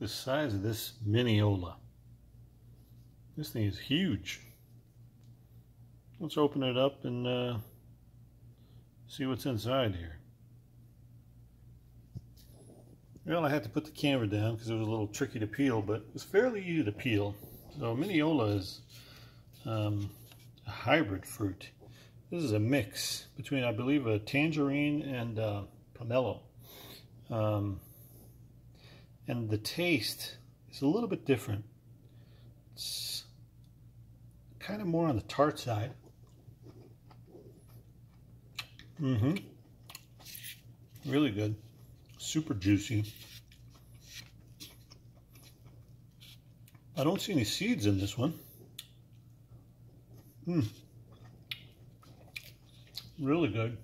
the size of this Minneola. This thing is huge. Let's open it up and uh, see what's inside here. Well, I had to put the camera down because it was a little tricky to peel, but it's fairly easy to peel. So Minneola is um, a hybrid fruit. This is a mix between, I believe, a tangerine and uh, pomelo. Um, and the taste is a little bit different. It's kind of more on the tart side. Mm-hmm. Really good. Super juicy. I don't see any seeds in this one. Hmm. Really good.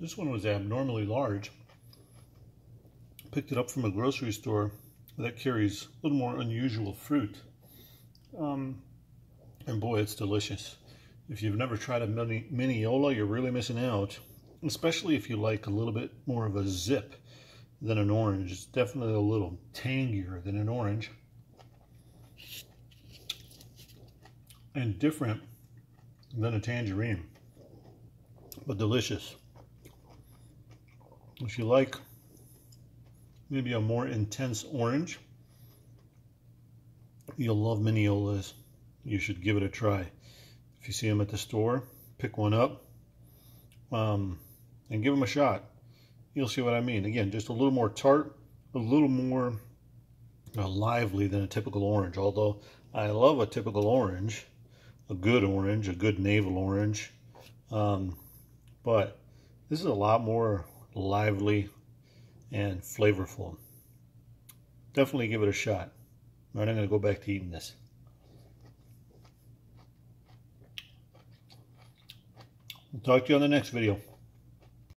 This one was abnormally large picked it up from a grocery store that carries a little more unusual fruit. Um, and boy, it's delicious. If you've never tried a mini Minneola, you're really missing out. Especially if you like a little bit more of a zip than an orange. It's definitely a little tangier than an orange. And different than a tangerine. But delicious. If you like maybe a more intense orange. You'll love Minneolas. You should give it a try. If you see them at the store, pick one up um, and give them a shot. You'll see what I mean. Again, just a little more tart, a little more uh, lively than a typical orange. Although I love a typical orange, a good orange, a good navel orange. Um, but this is a lot more lively, and flavorful. Definitely give it a shot. I'm going to go back to eating this. I'll talk to you on the next video.